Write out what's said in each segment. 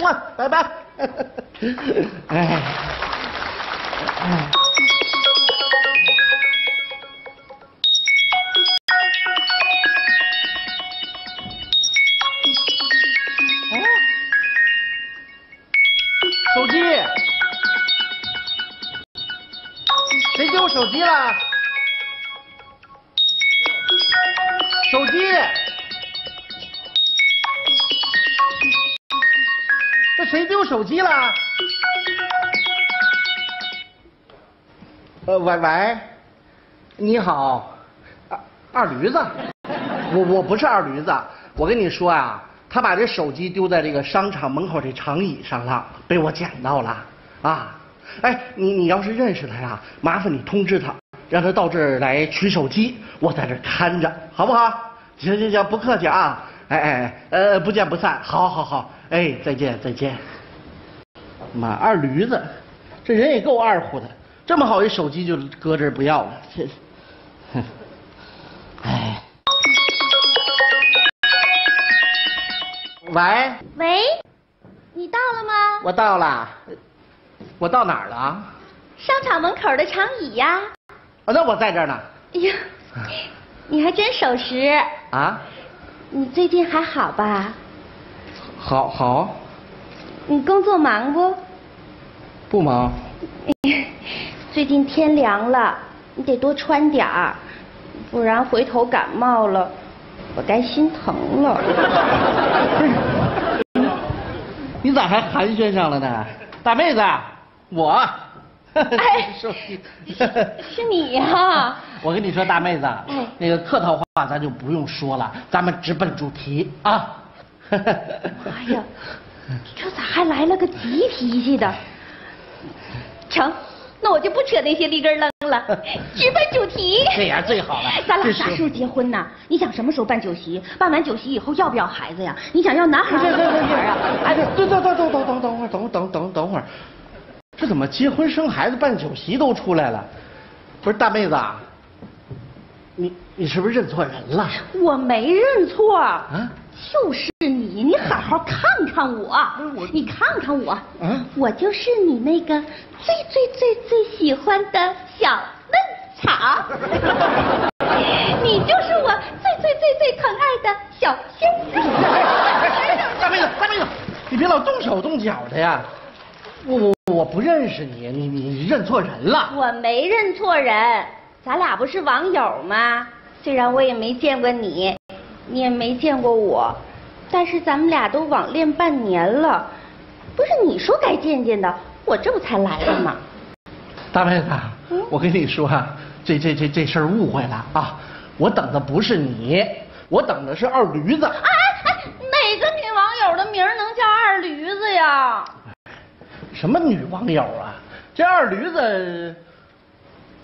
么，拜拜。哎，哎。哎，谁丢手机了？呃，喂喂，你好，二二驴子，我我不是二驴子，我跟你说啊，他把这手机丢在这个商场门口这长椅上了，被我捡到了啊！哎，你你要是认识他呀，麻烦你通知他，让他到这儿来取手机，我在这看着，好不好？行行行，不客气啊！哎哎，呃，不见不散，好好好，哎，再见再见。妈，二驴子，这人也够二乎的，这么好一手机就搁这儿不要了，这，哼，哎。喂，喂，你到了吗？我到了，我到哪儿了？商场门口的长椅呀。哦，那我在这儿呢。哎呀，你还真守时。啊？你最近还好吧？好，好，你工作忙不？不忙。最近天凉了，你得多穿点儿，不然回头感冒了，我该心疼了。你咋还寒暄上了呢？大妹子，我。是你呀、我跟你说，大妹子，哎那个客套话咱就不用说了，咱们直奔主题啊。哎呀，这咋还来了个急脾气的？成，那我就不扯那些立根楞了，直奔主题。这样最好了咱俩啥时候结婚呢？你想什么时候办酒席？办完酒席以后要不要孩子呀？你想要男孩儿还是女孩儿啊？哎，等等等等等等等会儿，等等等等会儿，这怎么结婚生孩子办酒席都出来了？不是大妹子啊，你你是不是认错人了？我没认错，啊？就是你，好好看看我，你看看我，嗯我就是你那个最最最最喜欢的小嫩草，你就是我最最最最疼爱的小鲜肉。大妹子，大妹子，你别老动手动脚的呀！我我我不认识你，你你你认错人了。我没认错人，咱俩不是网友吗？虽然我也没见过你，你也没见过我，但是咱们俩都网恋半年了，不是你说该见见的，我这不才来的吗？大妹子嗯，我跟你说啊，这这这这事儿误会了啊！我等的不是你，我等的是二驴子。哎哎，哪个女网友的名儿能叫二驴子呀？什么女网友啊？这二驴子，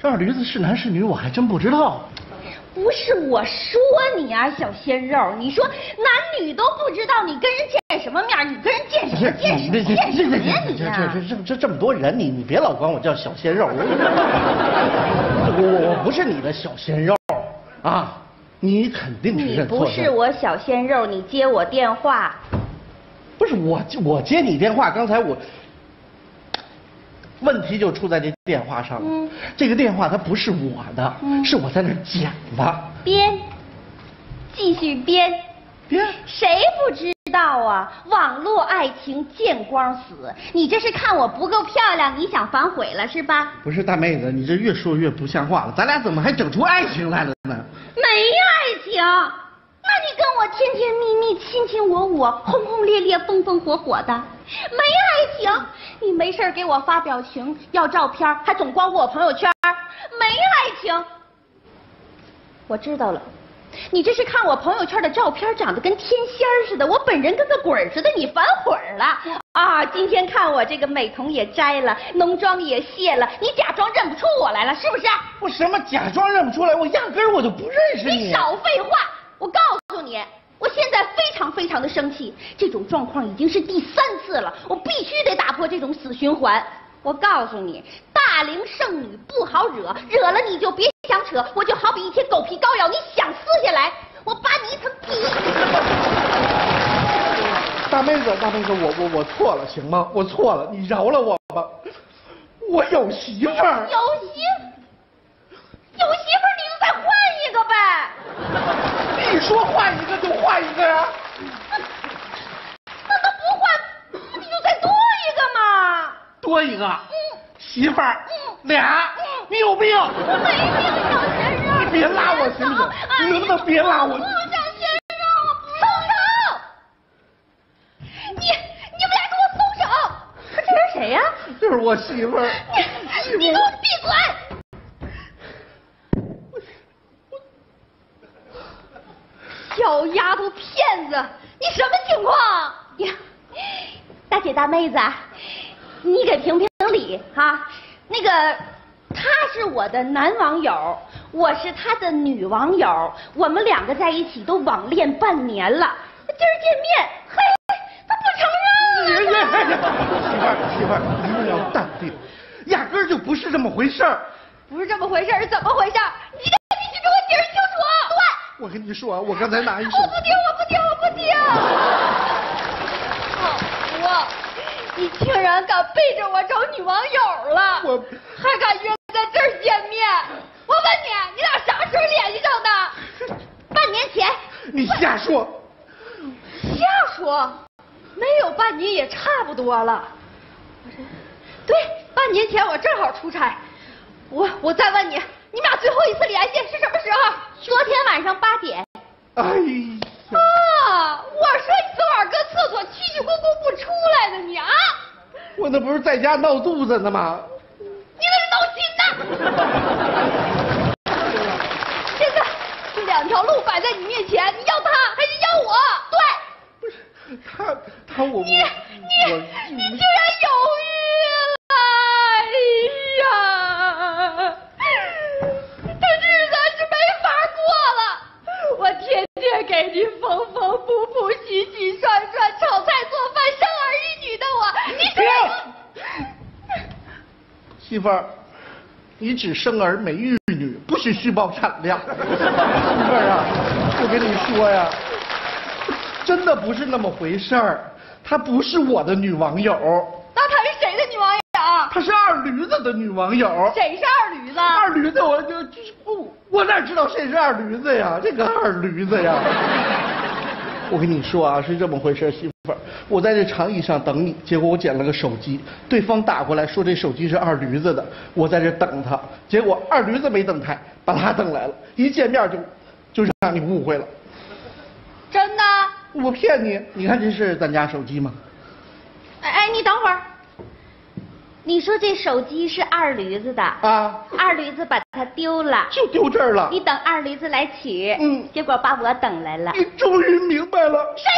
这二驴子是男是女，我还真不知道。不是我说你啊，小鲜肉，你说男女都不知道，你跟人见什么面？你跟人见什么见什么这这见什么呀这这你啊？这这这这么多人，你你别老管我叫小鲜肉，我我我不是你的小鲜肉啊！你肯定是你认错人。不是我小鲜肉，你接我电话。不是我，我接你电话，刚才我问题就出在这电话上了。嗯这个电话它不是我的，嗯是我在那儿捡的。编，继续编，编，谁不知道啊？网络爱情见光死，你这是看我不够漂亮，你想反悔了是吧？不是大妹子，你这越说越不像话了。咱俩怎么还整出爱情来了呢？没爱情，那你跟我甜甜蜜蜜、亲亲我我、轰轰烈烈、风风火火的，没爱情。你没事给我发表情、要照片，还总光顾我朋友圈，没爱情。我知道了，你这是看我朋友圈的照片长得跟天仙似的，我本人跟个鬼似的，你反悔了啊！今天看我这个美瞳也摘了，浓妆也卸了，你假装认不出我来了，是不是？我什么假装认不出来？我压根儿我就不认识你少废话！我告诉你，我现在非常非常的生气，这种状况已经是第三次了，我必须得打破这种死循环。我告诉你，大龄剩女不好惹，惹了你就别想扯，我就好比一贴狗皮膏药，你想撕下来，我扒你一层皮。大妹子，大妹子，我我我错了，行吗？我错了，你饶了我吧。我有媳妇儿。有媳有媳妇儿你就再换一个呗。你说换一个就换一个呀？那都不换，你就再多一个嘛。多一个。嗯。媳妇儿。嗯。俩。嗯。你有病。没病，小先生。你别拉我行不行？你能不能别拉我？小先生，松手！你你们俩给我松手！这是谁呀？这是我媳妇儿。你你给我闭嘴！小丫头片子，你什么情况呀？大姐大妹子，你给评评理哈。那个他是我的男网友，我是他的女网友，我们两个在一起都网恋半年了，今儿见面，嘿，他不承认了。媳妇儿媳妇儿，一定要淡定，压根儿就不是这么回事儿。不是这么回事儿，是怎么回事儿？你得必须给我解释清楚。对，我跟你说啊，我刚才拿一手。我不听，我不听，我不听。好，你竟然敢背着我找女网友了？我还敢约在这儿见面？我问你，你俩啥时候联系上的？半年前。你瞎说。瞎说，没有半年也差不多了。对，半年前我正好出差。我我再问你，你们俩最后一次联系是什么时候？昨天晚上八点。哎呀！啊！我说你昨晚搁厕所气气咕咕不出来呢，你啊！我那不是在家闹肚子呢吗？你那是闹心呢！现在这两条路摆在你面前，你要他还是要我？对。不是他他我你竟然犹豫了！哎呀，这日子是没法过了。我天天给你缝缝补补、洗洗涮涮、炒菜做饭、生儿育女的我，你停！媳妇儿，你只生儿没育女，不许虚报产量。媳妇儿啊，我跟你说呀，真的不是那么回事儿，她不是我的女网友。那她是谁的女网友？她是二驴子的女网友。谁是二驴子？二驴子，我就不，我哪知道谁是二驴子呀？这个二驴子呀！我跟你说啊，是这么回事，媳妇儿，我在这长椅上等你，结果我捡了个手机，对方打过来说这手机是二驴子的，我在这等他，结果二驴子没等开，把他等来了，一见面就就让你误会了。真的？我骗你，你看这是咱家手机吗？哎哎，你等会儿。你说这手机是二驴子的啊？二驴子把它丢了，就丢这儿了。你等二驴子来取，嗯，结果把我等来了。你终于明白了？谁信呐？大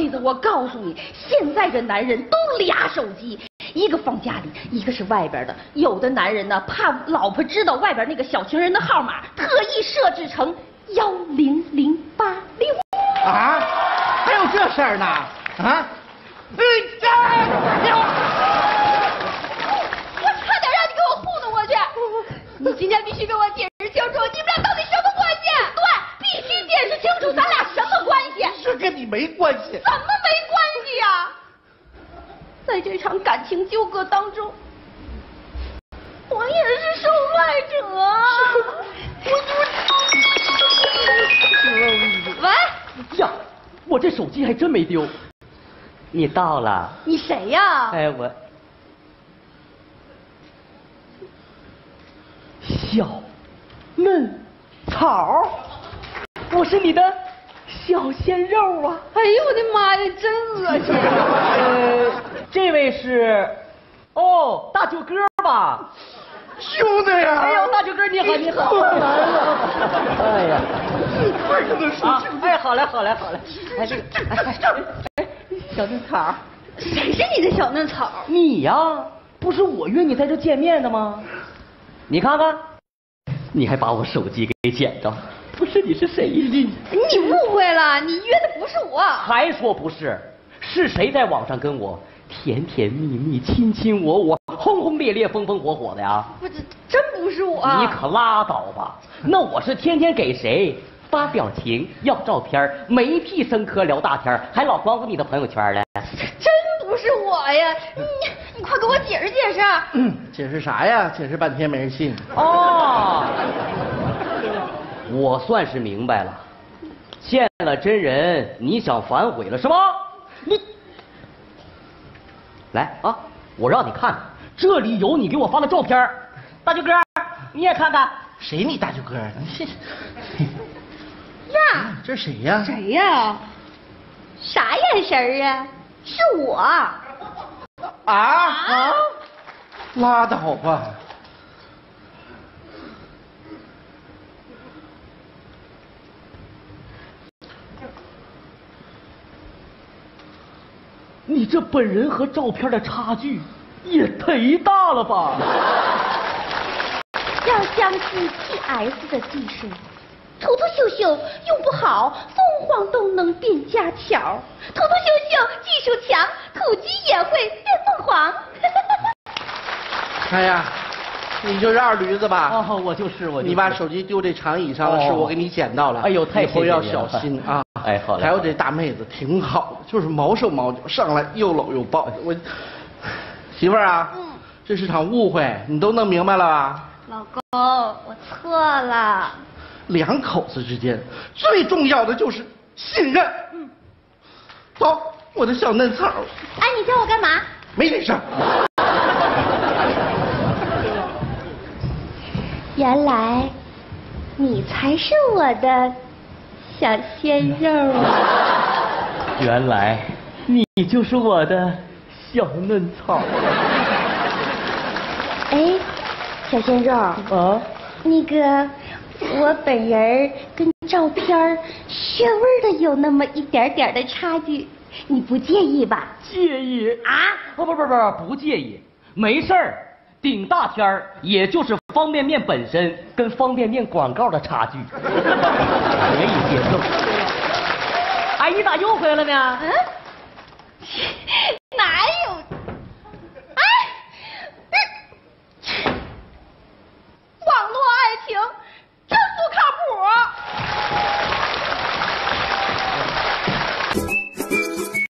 妹子，我告诉你，现在这男人都俩手机，一个放家里，一个是外边的。有的男人呢，怕老婆知道外边那个小情人的号码，特意设置成幺零零八六。啊？还有这事儿呢？啊？哎呀！我差点让你给我糊弄过去！你今天必须给我解释清楚，你们俩到底什么关系？对，必须解释清楚，咱俩什么关系？这跟你没关系。怎么没关系呀？在这场感情纠葛当中，我也是受害者。喂？呀，我这手机还真没丢。你到了？你谁呀？哎，我小嫩草，我是你的小鲜肉啊！哎呦我的妈呀，真恶心！呃，这位是，哦，大舅哥吧？兄弟呀！哎呦，大舅哥你好，你好！来了！哎呀，快跟他说清楚！哎，好嘞，好嘞，好嘞！哎，这个，哎哎。小嫩草，谁是你的小嫩草？你呀，不是我约你在这见面的吗？你看看，你还把我手机给捡着，不是你是谁？你你误会了，你约的不是我。还说不是？是谁在网上跟我甜甜蜜蜜、亲亲我我、轰轰烈烈、风风火火的呀？不，这真不是我。你可拉倒吧！那我是天天给谁发表情，要照片，没屁生科聊大天，还老光顾你的朋友圈了。真不是我呀！你你快给我解释解释。嗯，解释啥呀？解释半天没人信。哦，我算是明白了，见了真人，你想反悔了是吗？你来啊，我让你看看，这里有你给我发的照片，大舅哥，你也看看。谁你大舅哥？你呀，这谁呀？谁呀？啥眼神啊？是我。啊啊！拉倒吧。这本人和照片的差距也忒大了吧？要相信 PS 的技术，图图秀秀用不好，凤凰都能变家巧。图图秀秀技术强，土鸡也会变凤凰。哎呀，你就是二驴子吧？哦，我就是我。你把手机丢这长椅上了，哦是我给你捡到了。哎呦太以后要谢谢您了小心啊！哎好嘞还有这大妹子挺好的，就是毛手毛脚，上来又搂又抱。我媳妇儿啊，嗯这是场误会，你都弄明白了吧？老公，我错了。两口子之间最重要的就是信任。嗯，走，我的小嫩草，哎，你叫我干嘛？没这事儿。原来你才是我的小鲜肉啊！原来你就是我的小嫩草哎，小鲜肉，啊！那个我本人儿跟照片儿学味的有那么一点点的差距，你不介意吧？介意啊？不不不不，不介意，没事儿。顶大天儿，也就是方便面本身跟方便面广告的差距，可以接受。哎，你咋又回来了呢？嗯，